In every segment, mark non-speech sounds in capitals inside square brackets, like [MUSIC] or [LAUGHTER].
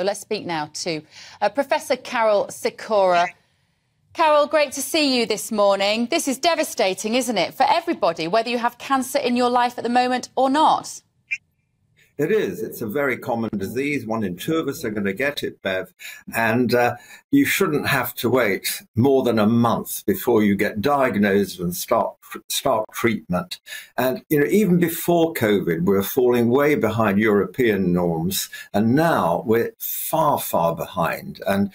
So let's speak now to uh, Professor Karol Sikora. Karol, great to see you this morning. This is devastating, isn't it, for everybody, whether you have cancer in your life at the moment or not? It is. It's a very common disease. One in two of us are going to get it, Bev. And uh, you shouldn't have to wait more than a month before you get diagnosed and start start treatment. And you know, even before COVID, we were falling way behind European norms, and now we're far, far behind. And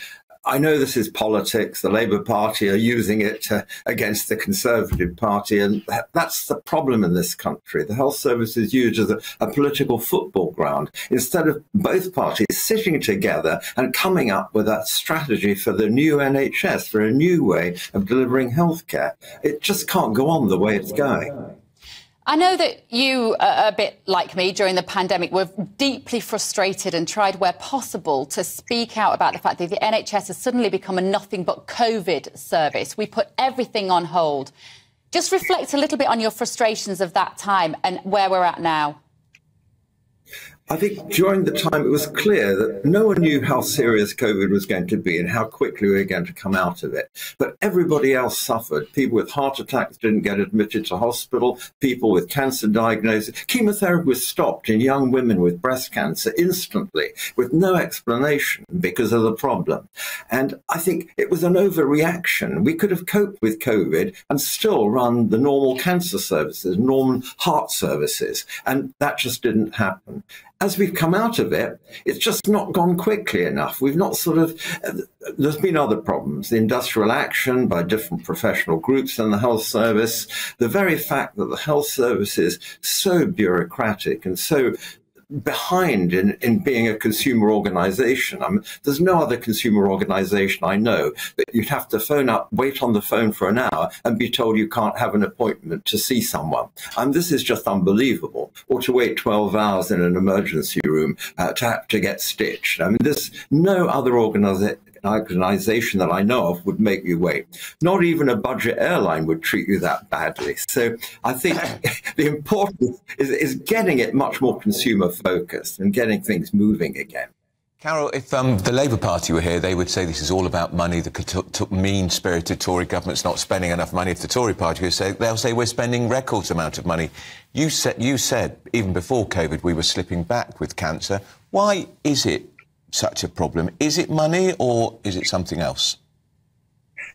I know this is politics. The Labour Party are using it against the Conservative Party, and that's the problem in this country. The health service is used as a, a, political football ground instead of both parties sitting together and coming up with a strategy for the new NHS, for a new way of delivering healthcare. It just can't go on the way it's going. I know that you, uh, a bit like me during the pandemic, were deeply frustrated and tried where possible to speak out about the fact that the NHS has suddenly become a nothing but COVID service. We put everything on hold. Just reflect a little bit on your frustrations of that time and where we're at now. I think during the time it was clear that no one knew how serious COVID was going to be and how quickly we were going to come out of it. But everybody else suffered. People with heart attacks didn't get admitted to hospital. People with cancer diagnosis. Chemotherapy was stopped in young women with breast cancer instantly with no explanation because of the problem. And I think it was an overreaction. We could have coped with COVID and still run the normal cancer services, normal heart services. And that just didn't happen as we've come out of it, it's just not gone quickly enough. We've not sort of, there's been other problems. The industrial action by different professional groups in the health service, the very fact that the health service is so bureaucratic and so behind in, in being a consumer organization. I mean, there's no other consumer organization I know that you'd have to phone up, wait on the phone for an hour, and be told you can't have an appointment to see someone. And this is just unbelievable. Or to wait 12 hours in an emergency room uh, to have to get stitched. I mean, there's no other organization organization that I know of would make you wait. Not even a budget airline would treat you that badly. So I think [LAUGHS] the importance is, is getting it much more consumer focused and getting things moving again. Karol, if um, the Labour Party were here, they would say this is all about money. The mean-spirited Tory government's not spending enough money. If the Tory party would say, they'll say we're spending records amount of money. You said, you said even before COVID we were slipping back with cancer. Why is it such a problem? Is it money or is it something else?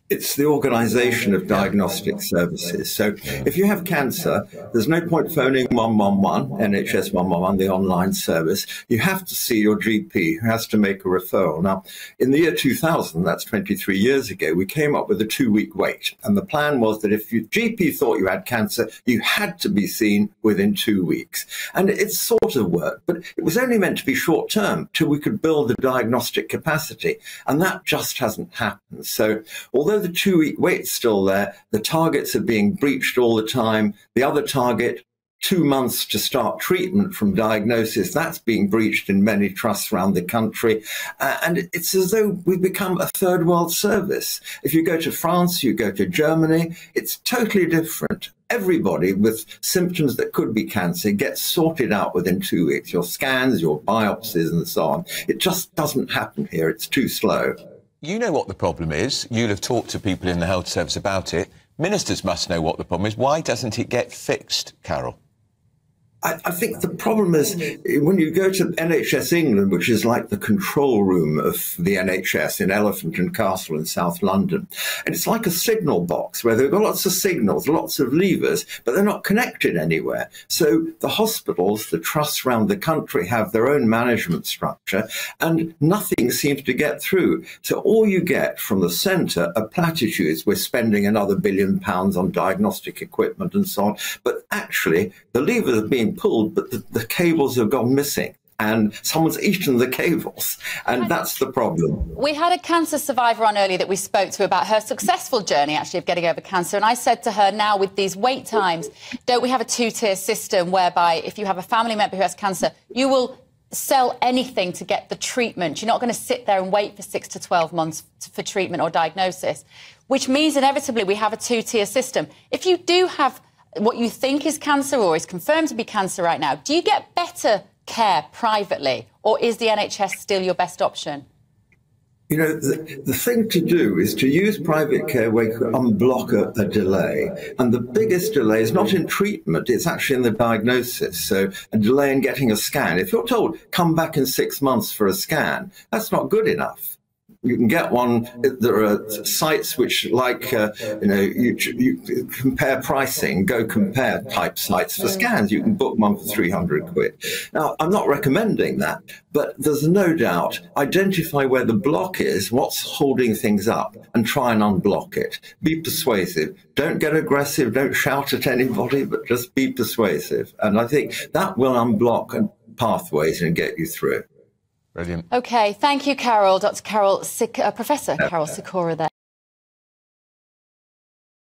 It's the organisation of diagnostic services. So if you have cancer, there's no point phoning 111, NHS 111, the online service. You have to see your GP who has to make a referral. Now, in the year 2000, that's 23 years ago, we came up with a two week wait. And the plan was that if your GP thought you had cancer, you had to be seen within two weeks. And it sort of worked, but it was only meant to be short term till we could build the diagnostic capacity. And that just hasn't happened. So although although the two week wait's still there, the targets are being breached all the time. The other target, two months to start treatment from diagnosis, that's being breached in many trusts around the country. Uh, and it's as though we've become a third world service. If you go to France, you go to Germany, it's totally different. Everybody with symptoms that could be cancer gets sorted out within two weeks. Your scans, your biopsies, and so on. It just doesn't happen here. It's too slow. You know what the problem is. You'll have talked to people in the health service about it. Ministers must know what the problem is. Why doesn't it get fixed, Karol? I, I, think the problem is mm-hmm. when you go to NHS England, which is like the control room of the NHS in Elephant and Castle in South London, and it's like a signal box where they've got lots of signals, lots of levers, but they're not connected anywhere. So the hospitals, the trusts around the country have their own management structure, and nothing seems to get through. So all you get from the centre are platitudes. We're spending another billion pounds on diagnostic equipment and so on, but actually the levers are being pulled, but the, the cables have gone missing and someone's eaten the cables. And that's the problem. We had a cancer survivor on earlier that we spoke to about her successful journey, actually, of getting over cancer. And I said to her, now with these wait times, don't we have a two tier system whereby if you have a family member who has cancer, you will sell anything to get the treatment. You're not going to sit there and wait for six to 12 months for treatment or diagnosis, which means inevitably we have a two tier system. If you do have what you think is cancer or is confirmed to be cancer right now, do you get better care privately, or is the NHS still your best option? You know, the, the thing to do is to use private care where you unblock a, a, delay. And the biggest delay is not in treatment, it's actually in the diagnosis. So a delay in getting a scan. If you're told, come back in six months for a scan, that's not good enough you can get one. There are sites which, like, uh, you know, you, you, compare pricing, go compare type sites for scans. You can book one for 300 quid. Now, I'm not recommending that, but there's no doubt identify where the block is, what's holding things up, and try and unblock it. Be persuasive. Don't get aggressive. Don't shout at anybody, but just be persuasive. And I think that will unblock pathways and get you through. Brilliant. Okay, thank you, Karol. Dr. Karol, uh, Professor Karol Sikora there.